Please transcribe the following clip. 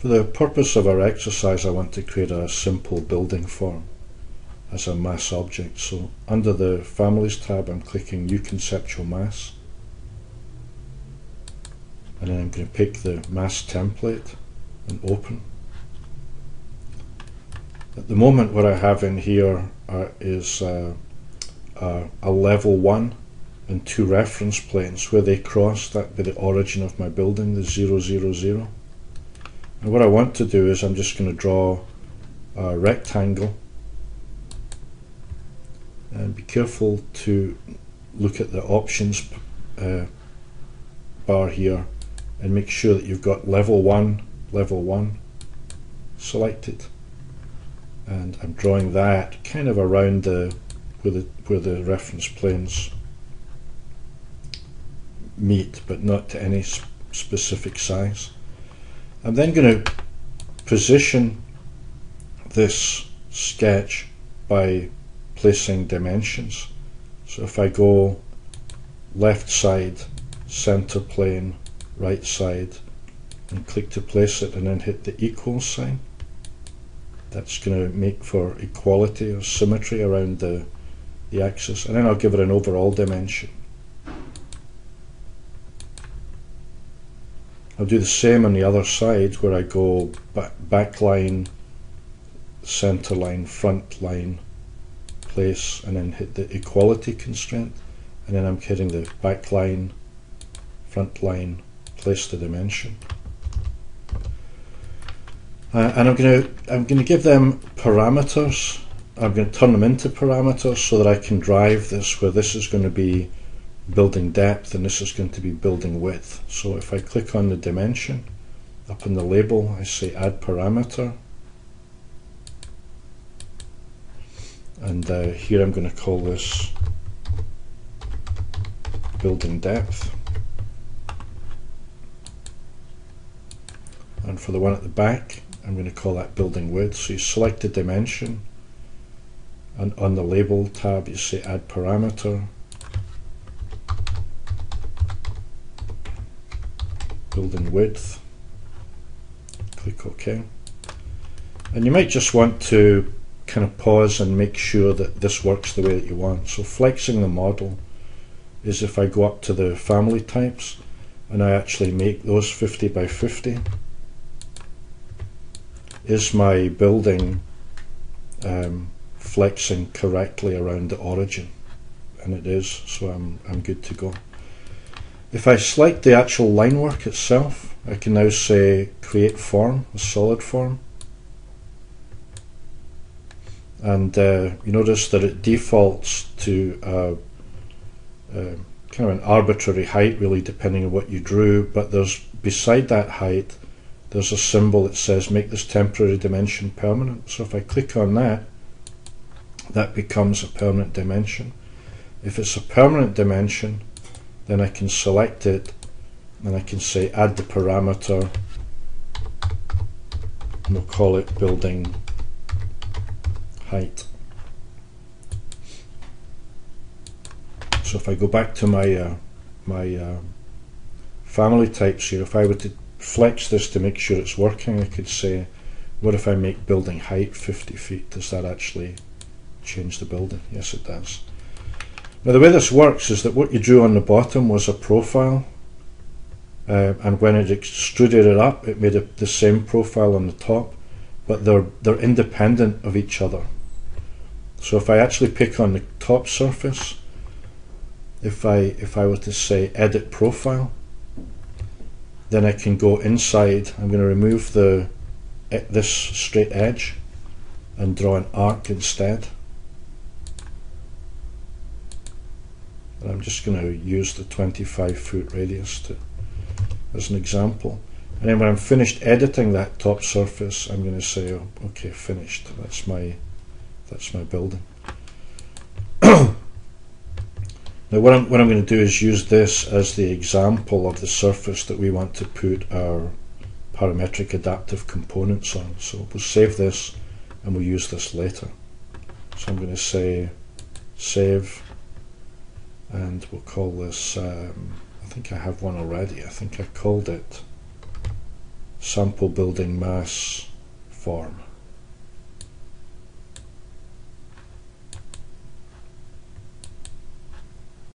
For the purpose of our exercise I want to create a simple building form as a mass object. So under the Families tab I'm clicking New Conceptual Mass and then I'm going to pick the mass template and open. At the moment what I have in here uh, is uh, uh, a level 1 and two reference planes where they cross that'd be the origin of my building, the 000. And what I want to do is I'm just going to draw a rectangle and be careful to look at the options uh, bar here and make sure that you've got level 1, level 1 selected and I'm drawing that kind of around the where the where the reference planes meet but not to any sp specific size. I'm then going to position this sketch by placing dimensions. So if I go left side, center plane, right side, and click to place it and then hit the equal sign, that's going to make for equality or symmetry around the, the axis. And then I'll give it an overall dimension. I'll do the same on the other side where I go back, line, center line, front line, place, and then hit the equality constraint. And then I'm hitting the back line, front line, place the dimension. Uh, and I'm going to I'm going to give them parameters. I'm going to turn them into parameters so that I can drive this where this is going to be building depth and this is going to be building width. So if I click on the dimension, up in the label I say add parameter. And uh, here I'm going to call this building depth. And for the one at the back I'm going to call that building width. So you select the dimension and on the label tab you say add parameter building width. Click OK. And you might just want to kind of pause and make sure that this works the way that you want. So flexing the model is if I go up to the family types and I actually make those 50 by 50 is my building um, flexing correctly around the origin? And it is so I'm, I'm good to go if I select the actual line work itself, I can now say create form, a solid form. And uh, you notice that it defaults to kind of an arbitrary height really depending on what you drew, but there's beside that height there's a symbol that says make this temporary dimension permanent. So if I click on that, that becomes a permanent dimension. If it's a permanent dimension, then I can select it and I can say add the parameter and we'll call it building height. So if I go back to my uh, my uh, family types here, if I were to flex this to make sure it's working, I could say, what if I make building height 50 feet? Does that actually change the building? Yes, it does. Now the way this works is that what you drew on the bottom was a profile uh, and when it extruded it up it made a, the same profile on the top but they're, they're independent of each other. So if I actually pick on the top surface if I if I were to say edit profile then I can go inside I'm going to remove the this straight edge and draw an arc instead I'm just going to use the 25 foot radius to, as an example. And then when I'm finished editing that top surface, I'm going to say, oh, okay, finished. That's my, that's my building. now what I'm, what I'm going to do is use this as the example of the surface that we want to put our parametric adaptive components on. So we'll save this and we'll use this later. So I'm going to say save and we'll call this um, I think I have one already I think I called it sample building mass form.